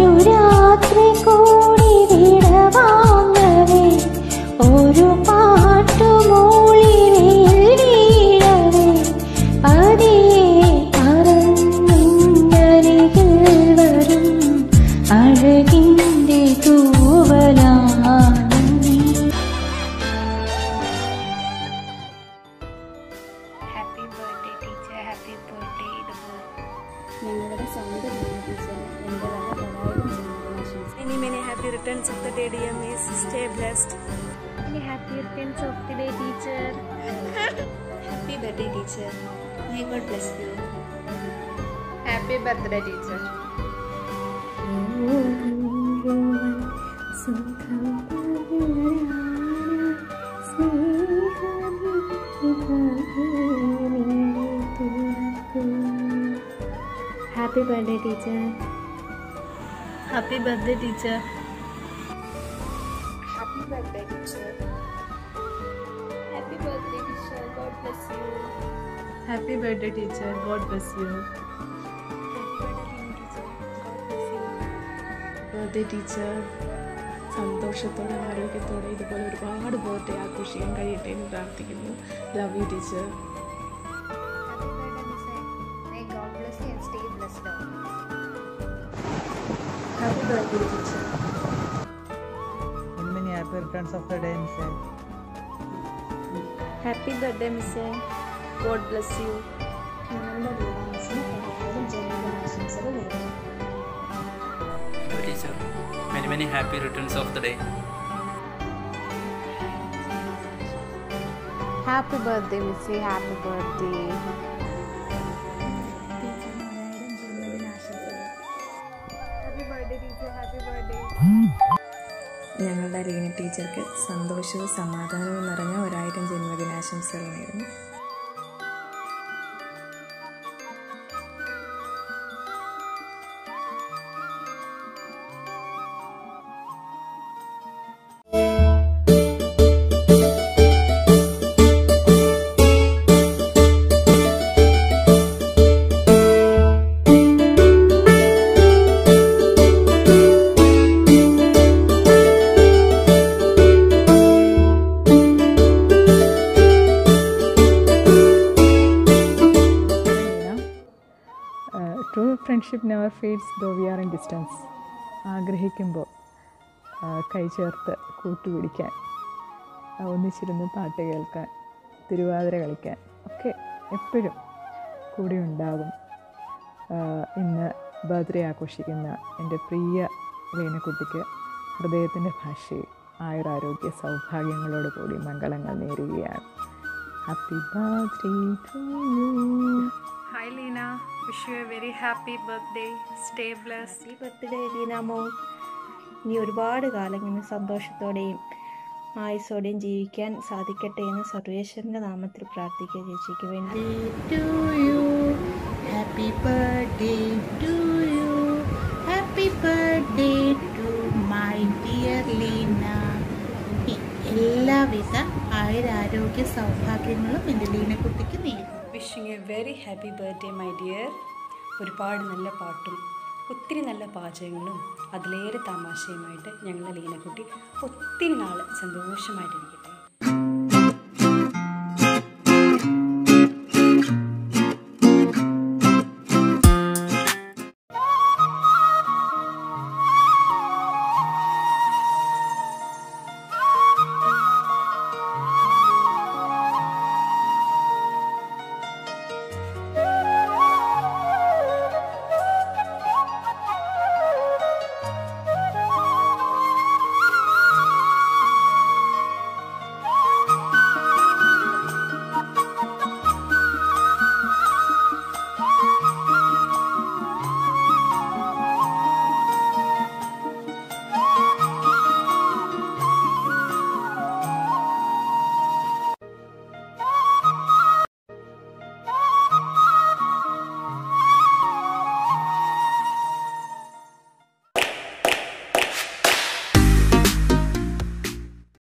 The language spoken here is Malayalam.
주려 students of the day DMS. Stay blessed. May happy returns of the day, teacher. happy birthday, teacher. May God bless you. Happy birthday, teacher. Happy birthday, teacher. Happy birthday, teacher. Happy birthday, teacher. Happy birthday, teacher. God bless you. Happy birthday, teacher. God bless you. Birthday teacher സന്തോഷത്തോടെ ആരോഗ്യത്തോടെ ഇതുപോലെ ഒരുപാട് ബർത്ത്ഡേ ആഘോഷിക്കാൻ കഴിയട്ടെ എന്ന് പ്രാർത്ഥിക്കുന്നു love you teacher May God bless you and stay blessed. Happy birthday teacher contents of the day, Missy. Happy birthday, Missy. God bless you. Teacher, many many happy returns of the day. Happy birthday, Missy. Happy birthday. ഞങ്ങളുടെ റീന ടീച്ചർക്ക് സന്തോഷവും സമാധാനവും നിറഞ്ഞ ഒരായിരം ജന്മദിനാശംസകൾ നേരുന്നു friendship never feeds though we are in distance ആഗ്രഹിക്കുമ്പോൾ കൈ ചേർത്ത് കൂട്ടുപിടിക്കാൻ ഒന്നിച്ചിരുന്ന് പാട്ട് കേൾക്കാൻ തിരുവാതിര കളിക്കാൻ ഒക്കെ എപ്പോഴും കൂടെ ഉണ്ടാകും. ഇന്ന് ബർത്ത്ഡേ ആഘോഷിക്കുന്ന എന്റെ പ്രിയ വേനക്കുട്ടിക്ക് ഹൃദയത്തിന്റെ ഭാഷയിൽ ആയുരാരോഗ്യ സൗഭാഗ്യങ്ങളോട് കൂടി മംഗളങ്ങൾ നേരുകയാണ്. Happy birthday to you Hi Lena, wish you a very happy birthday. Stay blessed. Happy birthday ലീനാമോ ഇനി ഒരുപാട് കാലം ഇങ്ങനെ സന്തോഷത്തോടെയും ആയുസോടെയും ജീവിക്കാൻ സാധിക്കട്ടെ എന്ന് സർവേശ്വരന്റെ നാമത്തിൽ പ്രാർത്ഥിക്കുക ചേച്ചിക്ക് വേണ്ടി to you. Happy birthday to you. Happy birthday to my dear Leena എല്ലാവിധ ആയുരാരോഗ്യ സൗഭാഗ്യങ്ങളും എന്റെ ലീനക്കുട്ടിക്ക് നേരുന്നു wishing a very happy birthday my dear ഒരുപാട് നല്ല പാട്ടും ഒത്തിരി നല്ല പാചകങ്ങളും അതിലേറെ തമാശയുമായിട്ട് ഞങ്ങളുടെ ലീനക്കുട്ടി ഒത്തിരി നാൾ സന്തോഷമായിട്ടിരിക്കും